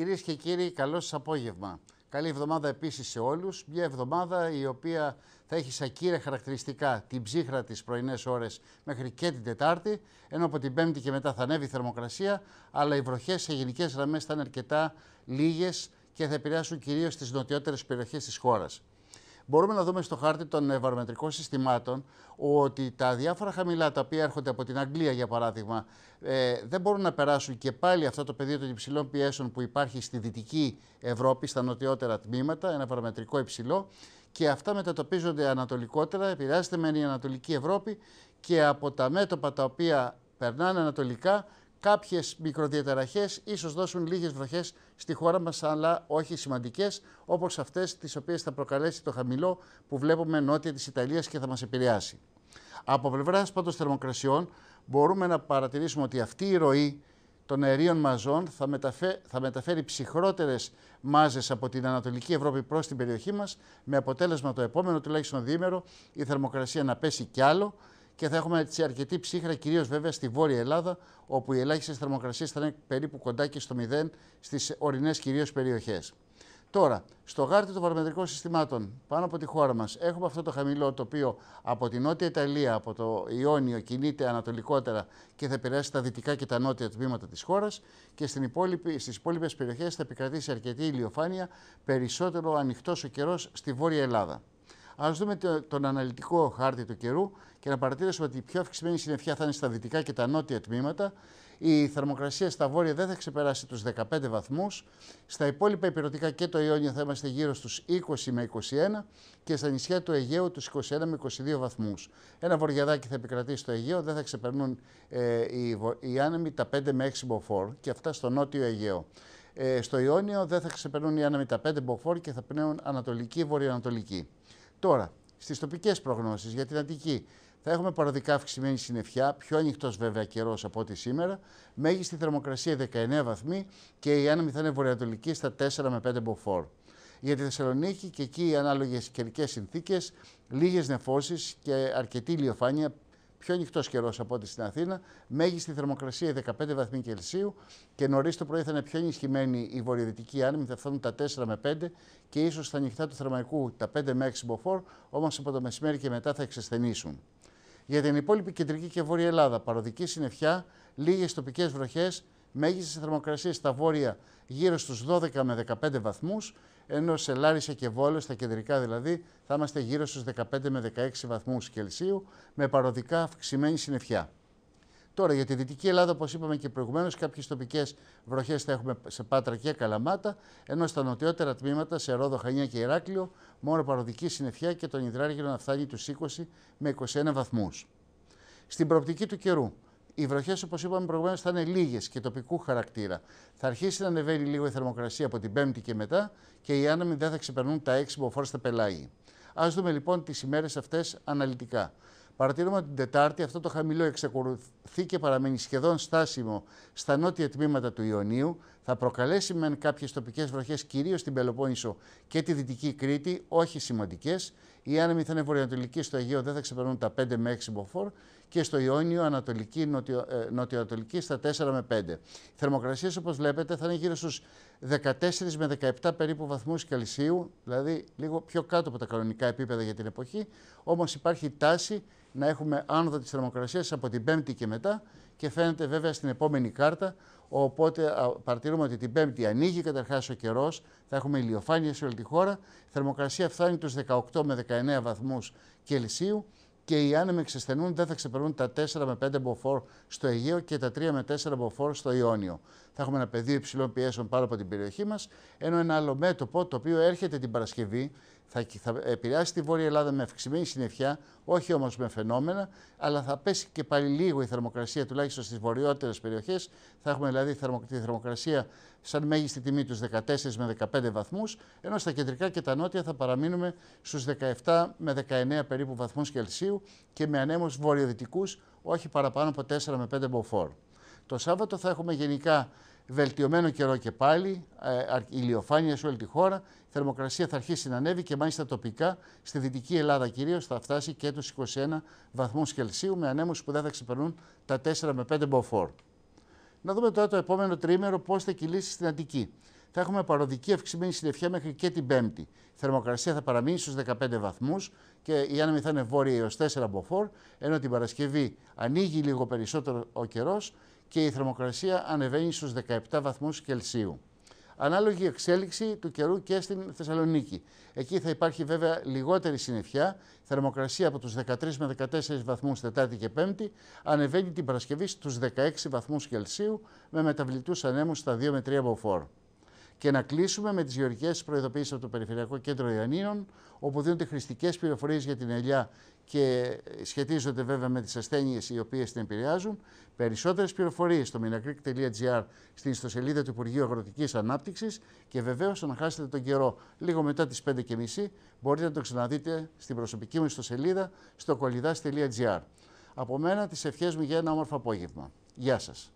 Κυρίες και κύριοι, καλό σας απόγευμα. Καλή εβδομάδα επίσης σε όλους. Μια εβδομάδα η οποία θα έχει σαν κύρια χαρακτηριστικά την ψύχρα τις πρωινές ώρες μέχρι και την Τετάρτη, ενώ από την Πέμπτη και μετά θα ανέβει η θερμοκρασία, αλλά οι βροχές σε γενικές γραμμές θα είναι αρκετά λίγες και θα επηρεάσουν κυρίως τις νοτιότερες περιοχές της χώρας μπορούμε να δούμε στο χάρτη των βαρομετρικών συστημάτων ότι τα διάφορα χαμηλά τα οποία έρχονται από την Αγγλία, για παράδειγμα, ε, δεν μπορούν να περάσουν και πάλι αυτό το πεδίο των υψηλών πιέσεων που υπάρχει στη Δυτική Ευρώπη, στα νοτιότερα τμήματα, ένα βαρομετρικό υψηλό, και αυτά μετατοπίζονται ανατολικότερα, επηρεάζεται με η Ανατολική Ευρώπη και από τα μέτωπα τα οποία περνάνε ανατολικά Κάποιες μικροδιαταραχές ίσως δώσουν λίγες βροχές στη χώρα μας, αλλά όχι σημαντικές, όπως αυτές τις οποίες θα προκαλέσει το χαμηλό που βλέπουμε νότια της Ιταλίας και θα μας επηρεάσει. Από πλευράς πάντως θερμοκρασιών, μπορούμε να παρατηρήσουμε ότι αυτή η ροή των αερίων μαζών θα, μεταφέρει, θα μεταφέρει ψυχρότερες μάζες από την Ανατολική Ευρώπη προς την περιοχή μας, με αποτέλεσμα το επόμενο τουλάχιστον διήμερο η θερμοκρασία να πέσει κι άλλο, και θα έχουμε έτσι αρκετή ψύχρα, κυρίως βέβαια στη Βόρεια Ελλάδα, όπου οι ελάχιστες θερμοκρασίες θα είναι περίπου κοντά και στο 0 στις ορεινές κυρίως περιοχές. Τώρα, στο γάρτη των παραμετρικών συστημάτων πάνω από τη χώρα μας έχουμε αυτό το χαμηλό το οποίο από την Νότια Ιταλία, από το Ιόνιο, κινείται ανατολικότερα και θα επηρεάσει τα δυτικά και τα νότια τμήματα της χώρας και στις υπόλοιπες περιοχές θα επικρατήσει αρκετή ηλιοφάνεια, περισσότερο ανοιχτός ο καιρός στη Βόρεια Ελλάδα. Α δούμε τον αναλυτικό χάρτη του καιρού και να παρατηρήσουμε ότι η πιο αυξημένη συννεφιά θα είναι στα δυτικά και τα νότια τμήματα. Η θερμοκρασία στα βόρεια δεν θα ξεπεράσει τους 15 βαθμούς. Στα υπόλοιπα υπηρετικά και το Ιόνιο θα είμαστε γύρω στους 20 με 21 και στα νησιά του Αιγαίου τους 21 με 22 βαθμούς. Ένα βοριαδάκι θα επικρατήσει στο Αιγαίο, δεν θα ξεπερνούν ε, οι, οι άνεμοι τα 5 με 6 μποφόρ και αυτά στο νότιο Αιγαίο. Ε, στο Ιόνιο δεν θα ξεπερνούν οι άνεμοι τα 5 μποφόρ και θα πνέουν ανατολική-βορειοανατολική. Τώρα, στις τοπικές προγνώσεις για την Αττική. Θα έχουμε παροδικά αυξημένη συννεφιά, πιο ανοιχτός βέβαια καιρός από ό,τι σήμερα. Μέγιστη θερμοκρασία 19 βαθμοί και η άνεμη θα είναι βορειοανατολική στα 4 με 5 μποφόρ. Για τη Θεσσαλονίκη και εκεί οι ανάλογες καιρικές συνθήκες, λίγες νεφώσεις και αρκετή ηλιοφάνεια, πιο ανοιχτός καιρός από ό,τι στην Αθήνα. Μέγιστη θερμοκρασία 15 βαθμοί Κελσίου και νωρίς το πρωί θα είναι πιο ενισχυμένη η βορειοδυτική άνεμη, θα φτάνουν τα 4 με 5 και ίσως στα νυχτά του θερμαϊκού τα 5 με 6 μποφόρ, όμως από το μεσημέρι και μετά θα εξασθενήσουν. Για την υπόλοιπη κεντρική και βόρεια Ελλάδα, παροδική συννεφιά, λίγες τοπικές βροχές, μέγιστες θερμοκρασίες στα βόρεια γύρω στους 12 με 15 βαθμούς, ενώ σε Λάρισα και Βόλος, στα κεντρικά δηλαδή, θα είμαστε γύρω στους 15 με 16 βαθμούς Κελσίου, με παροδικά αυξημένη συννεφιά. Τώρα για τη Δυτική Ελλάδα, όπως είπαμε και προηγουμένως, κάποιες τοπικές βροχές θα έχουμε σε Πάτρα και Καλαμάτα, ενώ στα νοτιότερα τμήματα, σε Ρόδο, Χανιά και Ηράκλειο, μόνο παροδική συννεφιά και τον Ιδράργυρο να φτάνει τους 20 με 21 βαθμούς. Στην προοπτική του καιρού, οι βροχές, όπως είπαμε προηγουμένως, θα είναι λίγες και τοπικού χαρακτήρα. Θα αρχίσει να ανεβαίνει λίγο η θερμοκρασία από την Πέμπτη και μετά και οι άνεμοι δεν θα ξεπερνούν τα 6 μποφόρ στα πελάγη. Α δούμε λοιπόν τις ημέρες αυτές αναλυτικά. Παρατηρούμε ότι την Τετάρτη αυτό το χαμηλό εξακολουθεί και παραμένει σχεδόν στάσιμο στα νότια τμήματα του Ιωνίου. Θα προκαλέσει μεν κάποιες τοπικές βροχές, κυρίως στην Πελοπόννησο και τη Δυτική Κρήτη, όχι σημαντικές. Οι άνεμοι θα είναι βορειοανατολικοί στο Αιγαίο, δεν θα ξεπερνούν τα 5 με 6 μποφόρ και στο Ιόνιο ανατολική, νοτιο, ε, νοτιοανατολική στα 4 με 5. Οι θερμοκρασίες, όπως βλέπετε, θα είναι γύρω στους 14 με 17 περίπου βαθμούς Κελσίου, δηλαδή λίγο πιο κάτω από τα κανονικά επίπεδα για την εποχή. Όμως υπάρχει τάση να έχουμε άνοδο της θερμοκρασίας από την Πέμπτη και μετά και φαίνεται βέβαια στην επόμενη κάρτα. Οπότε παρατηρούμε ότι την Πέμπτη ανοίγει καταρχάς ο καιρός, θα έχουμε ηλιοφάνεια σε όλη τη χώρα. Η θερμοκρασία φτάνει τους 18 με 19 βαθμούς Κελσίου και οι άνεμοι εξασθενούν δεν θα ξεπερνούν τα 4 με 5 μποφόρ στο Αιγαίο και τα 3 με 4 μποφόρ στο Ιόνιο. Θα έχουμε ένα πεδίο υψηλών πιέσεων πάνω από την περιοχή μας, ενώ ένα άλλο μέτωπο το οποίο έρχεται την Παρασκευή θα, θα επηρεάσει τη Βόρεια Ελλάδα με αυξημένη συννεφιά, όχι όμως με φαινόμενα, αλλά θα πέσει και πάλι λίγο η θερμοκρασία, τουλάχιστον στις βορειότερες περιοχές. Θα έχουμε δηλαδή τη θερμοκρασία σαν μέγιστη τιμή τους 14 με 15 βαθμούς, ενώ στα κεντρικά και τα νότια θα παραμείνουμε στους 17 με 19 περίπου βαθμούς Κελσίου και με ανέμους βορειοδυτικούς, όχι παραπάνω από 4 με 5 μποφόρ. Το Σάββατο θα έχουμε γενικά βελτιωμένο καιρό και πάλι, ε, ηλιοφάνεια σε όλη τη χώρα. Η θερμοκρασία θα αρχίσει να ανέβει και μάλιστα τοπικά στη Δυτική Ελλάδα κυρίως θα φτάσει και τους 21 βαθμούς Κελσίου με ανέμους που δεν θα ξεπερνούν τα 4 με 5 μποφόρ. Να δούμε τώρα το επόμενο τρίμερο πώς θα κυλήσει στην Αττική. θα έχουμε παροδική αυξημένη συννεφιά μέχρι και την Πέμπτη. Η θερμοκρασία θα παραμείνει στους 15 βαθμούς και οι άνεμοι θα είναι βόρειοι έως 4 μποφόρ, ενώ την Παρασκευή ανοίγει λίγο περισσότερο ο καιρός και η θερμοκρασία ανεβαίνει στους 17 βαθμούς Κελσίου. Ανάλογη εξέλιξη του καιρού και στην Θεσσαλονίκη. Εκεί θα υπάρχει βέβαια λιγότερη συννεφιά, θερμοκρασία από τους 13 με 14 βαθμούς Τετάρτη και Πέμπτη, ανεβαίνει την Παρασκευή στους 16 βαθμούς Κελσίου με μεταβλητούς ανέμους στα 2 με 3 μποφόρ. Και να κλείσουμε με τις γεωργικές προειδοποιήσει από το Περιφερειακό Κέντρο Ιωαννίνων, όπου δίνονται χρηστικές πληροφορίες για την ελιά και σχετίζονται βέβαια με τις ασθένειες οι οποίες την επηρεάζουν. Περισσότερες πληροφορίες στο minagric.gr στην ιστοσελίδα του Υπουργείου Αγροτικής Ανάπτυξης και βεβαίως, αν χάσετε τον καιρό λίγο μετά τις 5.30, μπορείτε να το ξαναδείτε στην προσωπική μου ιστοσελίδα στο κολυδά.gr. Από μένα τις ευχές μου για ένα όμορφο απόγευμα. Γεια σας.